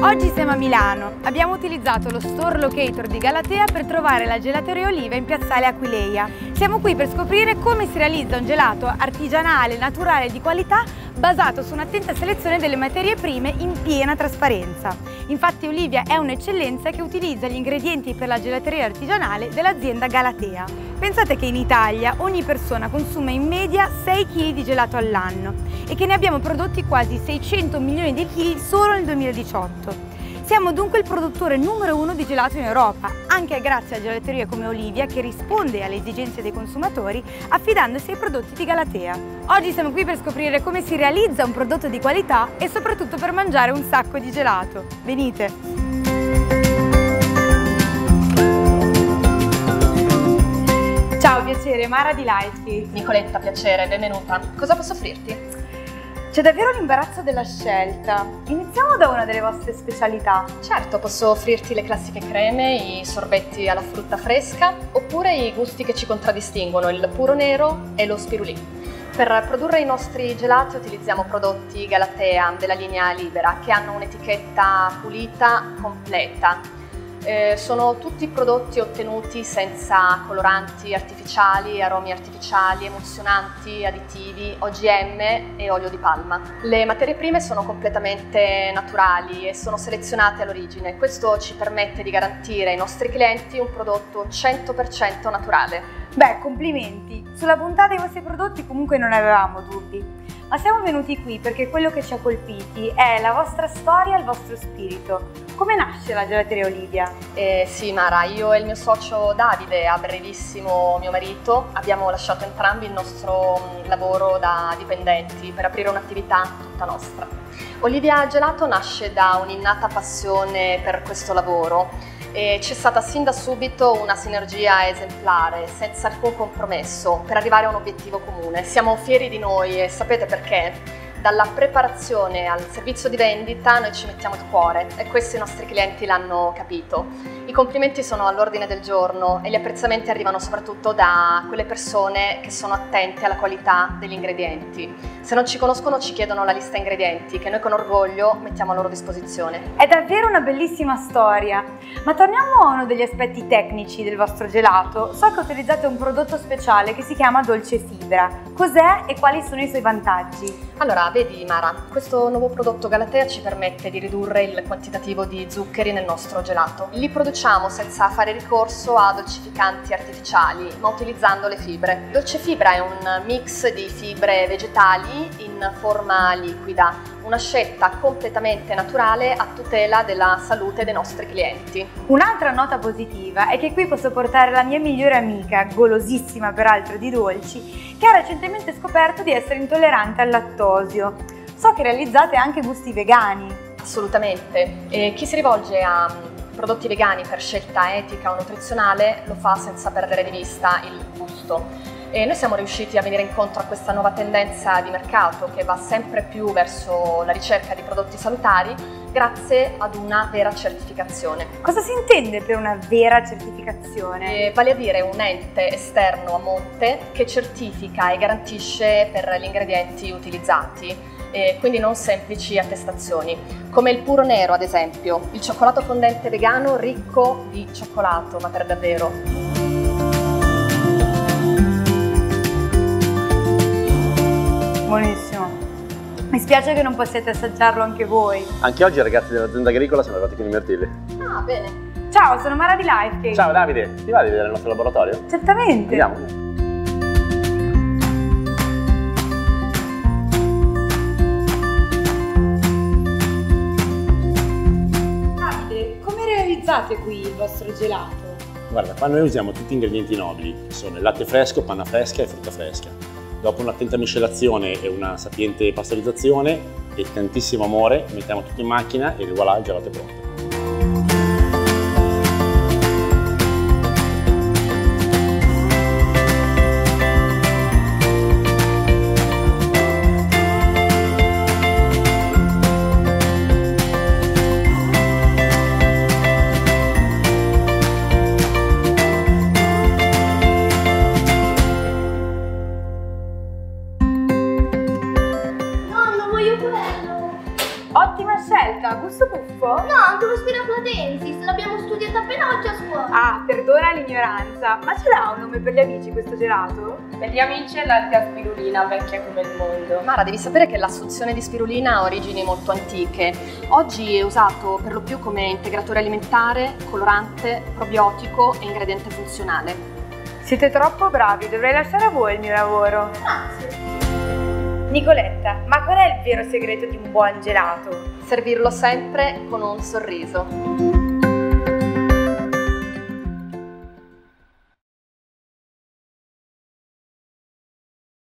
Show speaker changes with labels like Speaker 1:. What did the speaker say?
Speaker 1: Oggi siamo a Milano. Abbiamo utilizzato lo store locator di Galatea per trovare la gelateria Oliva in piazzale Aquileia. Siamo qui per scoprire come si realizza un gelato artigianale, naturale e di qualità basato su un'attenta selezione delle materie prime in piena trasparenza. Infatti Olivia è un'eccellenza che utilizza gli ingredienti per la gelateria artigianale dell'azienda Galatea. Pensate che in Italia ogni persona consuma in media 6 kg di gelato all'anno e che ne abbiamo prodotti quasi 600 milioni di chili solo nel 2018. Siamo dunque il produttore numero uno di gelato in Europa, anche grazie a gelaterie come Olivia che risponde alle esigenze dei consumatori affidandosi ai prodotti di Galatea. Oggi siamo qui per scoprire come si realizza un prodotto di qualità e soprattutto per mangiare un sacco di gelato. Venite! Piacere, Mara di Lightcake.
Speaker 2: Nicoletta, piacere, benvenuta. Cosa posso offrirti?
Speaker 1: C'è davvero l'imbarazzo della scelta. Iniziamo da una delle vostre specialità.
Speaker 2: Certo, posso offrirti le classiche creme, i sorbetti alla frutta fresca, oppure i gusti che ci contraddistinguono, il puro nero e lo spirulì. Per produrre i nostri gelati utilizziamo prodotti Galatea della linea Libera che hanno un'etichetta pulita completa eh, sono tutti prodotti ottenuti senza coloranti artificiali, aromi artificiali, emulsionanti, additivi, OGM e olio di palma. Le materie prime sono completamente naturali e sono selezionate all'origine. Questo ci permette di garantire ai nostri clienti un prodotto 100% naturale.
Speaker 1: Beh, complimenti! Sulla bontà dei vostri prodotti comunque non avevamo dubbi. Ma siamo venuti qui perché quello che ci ha colpiti è la vostra storia e il vostro spirito. Come nasce la gelateria Olivia?
Speaker 2: Eh, sì Mara, io e il mio socio Davide, a brevissimo mio marito, abbiamo lasciato entrambi il nostro mm, lavoro da dipendenti per aprire un'attività tutta nostra. Olivia Gelato nasce da un'innata passione per questo lavoro c'è stata sin da subito una sinergia esemplare, senza alcun compromesso, per arrivare a un obiettivo comune. Siamo fieri di noi e sapete perché? Dalla preparazione al servizio di vendita noi ci mettiamo il cuore e questo i nostri clienti l'hanno capito. I complimenti sono all'ordine del giorno e gli apprezzamenti arrivano soprattutto da quelle persone che sono attente alla qualità degli ingredienti. Se non ci conoscono ci chiedono la lista ingredienti che noi con orgoglio mettiamo a loro disposizione.
Speaker 1: È davvero una bellissima storia, ma torniamo a uno degli aspetti tecnici del vostro gelato. So che utilizzate un prodotto speciale che si chiama Dolce Fibra. Cos'è e quali sono i suoi vantaggi?
Speaker 2: Allora, vedi Mara, questo nuovo prodotto Galatea ci permette di ridurre il quantitativo di zuccheri nel nostro gelato. Li produciamo senza fare ricorso a dolcificanti artificiali, ma utilizzando le fibre. Dolce Fibra è un mix di fibre vegetali in forma liquida, una scelta completamente naturale a tutela della salute dei nostri clienti.
Speaker 1: Un'altra nota positiva è che qui posso portare la mia migliore amica, golosissima peraltro di dolci, che ha recentemente scoperto di essere intollerante al lattosio. So che realizzate anche gusti vegani.
Speaker 2: Assolutamente. E chi si rivolge a mm, prodotti vegani per scelta etica o nutrizionale lo fa senza perdere di vista il gusto. E noi siamo riusciti a venire incontro a questa nuova tendenza di mercato che va sempre più verso la ricerca di prodotti salutari grazie ad una vera certificazione.
Speaker 1: Cosa si intende per una vera certificazione?
Speaker 2: E vale a dire un ente esterno a monte che certifica e garantisce per gli ingredienti utilizzati. E quindi non semplici attestazioni, come il puro nero ad esempio, il cioccolato fondente vegano ricco di cioccolato, ma per davvero.
Speaker 1: Buonissimo. Mi spiace che non possiate assaggiarlo anche voi.
Speaker 3: Anche oggi i ragazzi dell'azienda agricola sono arrivati con i mirtilli.
Speaker 2: Ah, bene.
Speaker 1: Ciao, sono Mara di Lifecake.
Speaker 3: Ciao Davide, ti va di vedere il nostro laboratorio?
Speaker 1: Certamente.
Speaker 3: Andiamo.
Speaker 1: Davide, come realizzate qui il vostro gelato?
Speaker 3: Guarda, qua noi usiamo tutti ingredienti nobili, che sono il latte fresco, panna fresca e frutta fresca. Dopo un'attenta miscelazione e una sapiente pastorizzazione e tantissimo amore, mettiamo tutto in macchina e voilà, il gelato è pronto.
Speaker 1: Ottima scelta, gusto buffo.
Speaker 4: No, anche lo Spiraplatensis, l'abbiamo studiata appena oggi a scuola.
Speaker 1: Ah, perdona l'ignoranza, ma ce l'ha un nome per gli amici questo gelato?
Speaker 5: Per gli amici è l'alga spirulina, vecchia come il mondo.
Speaker 2: Mara, devi sapere che l'assunzione di spirulina ha origini molto antiche. Oggi è usato per lo più come integratore alimentare, colorante, probiotico e ingrediente funzionale.
Speaker 1: Siete troppo bravi, dovrei lasciare a voi il mio lavoro.
Speaker 4: Grazie.
Speaker 1: Nicoletta, ma qual è il vero segreto di un buon gelato?
Speaker 2: Servirlo sempre con un sorriso.